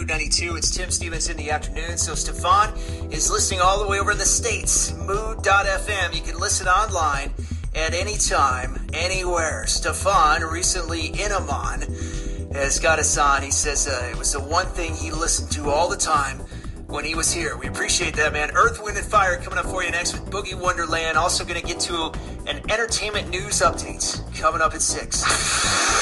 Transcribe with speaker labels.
Speaker 1: Route 92. It's Tim Stevens in the afternoon. So Stephan is listening all the way over in the States. Mood.fm. You can listen online at any time, anywhere. Stephan, recently in Amman, has got us on. He says uh, it was the one thing he listened to all the time when he was here. We appreciate that, man. Earth, Wind, and Fire coming up for you next with Boogie Wonderland. Also going to get to an entertainment news update coming up at 6.